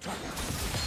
Dragon.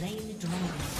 Slain the dragon.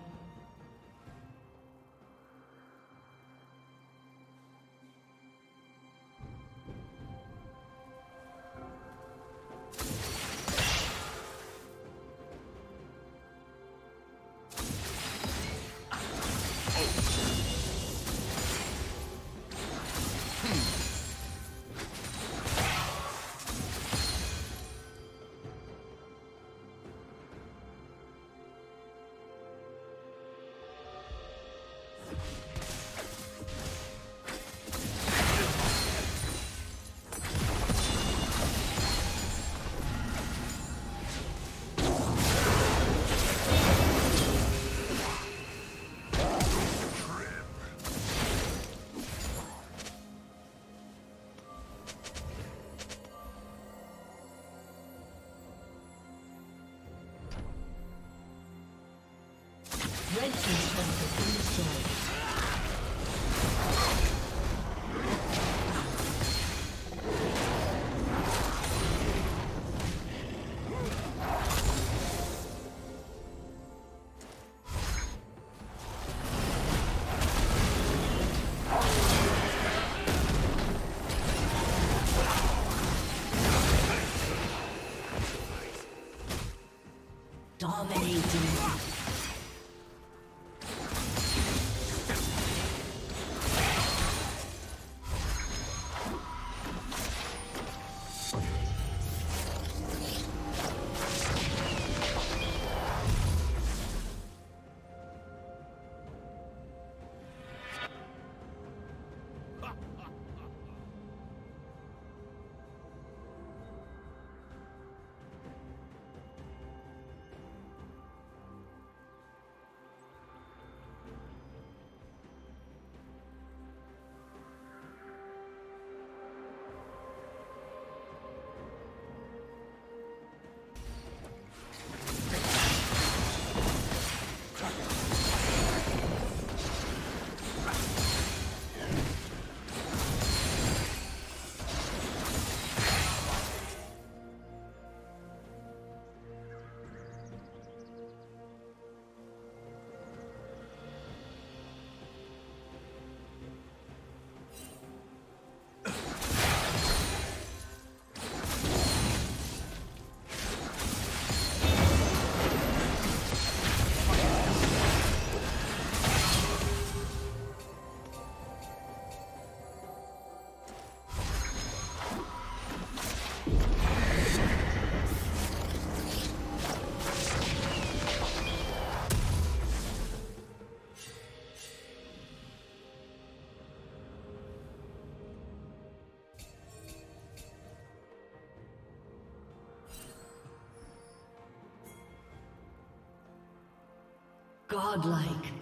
Godlike.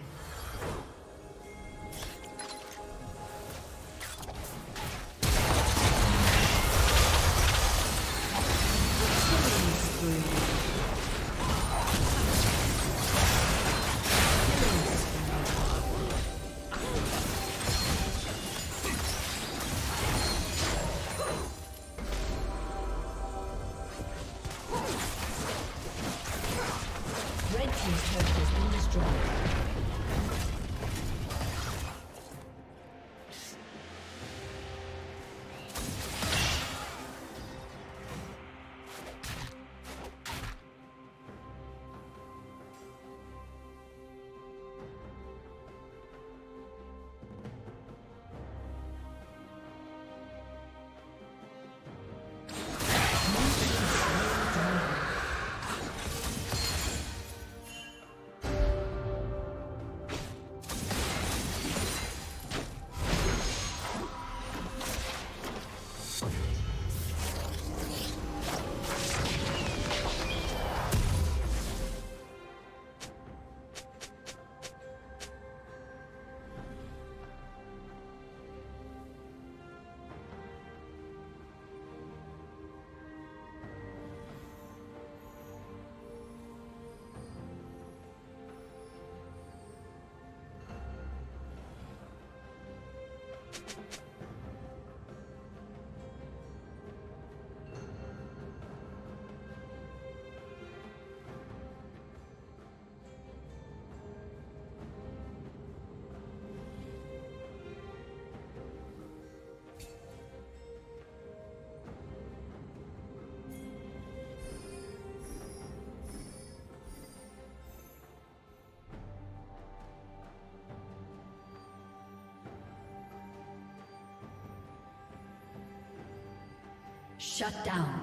Shut down.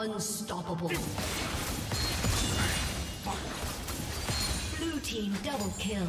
Unstoppable. Blue team double kill.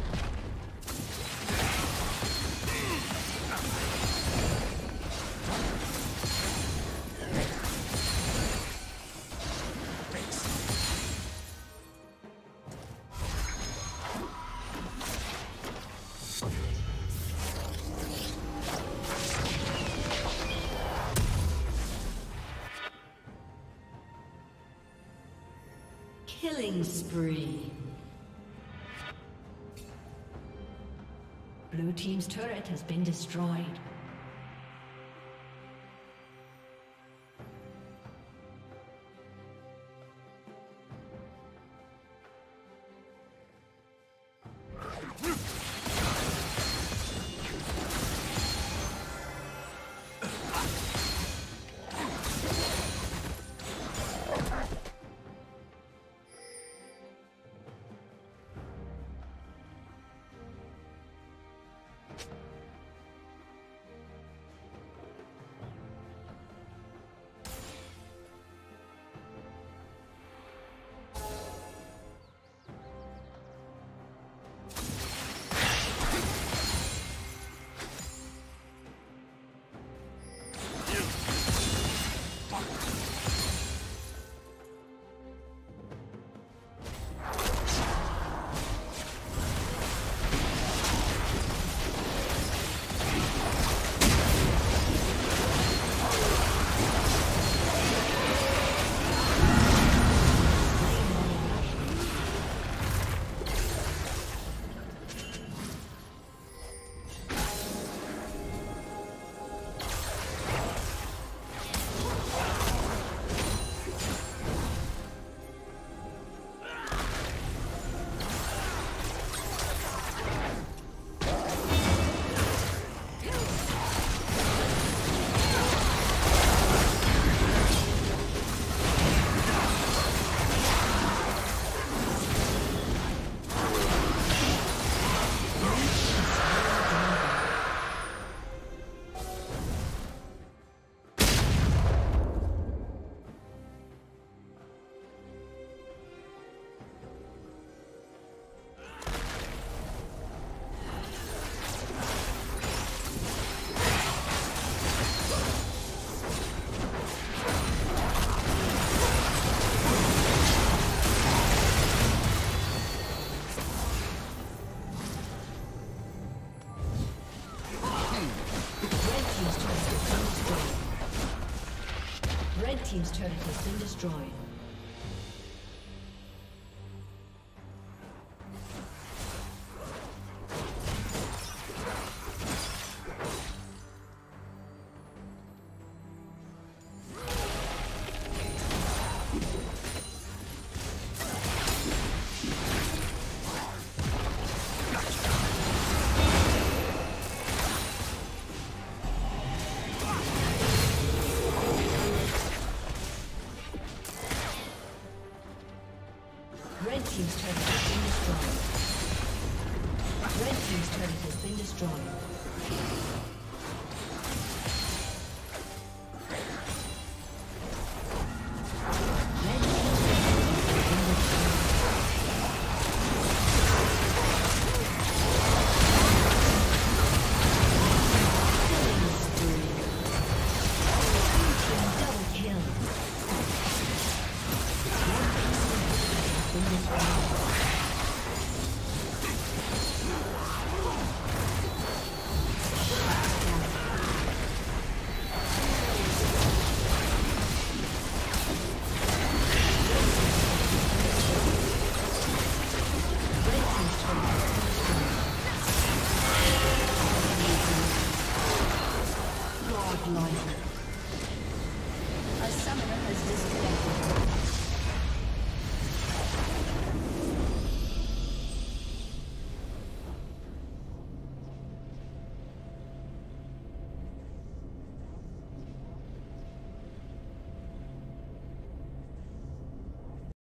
Destroyed. Destroyed.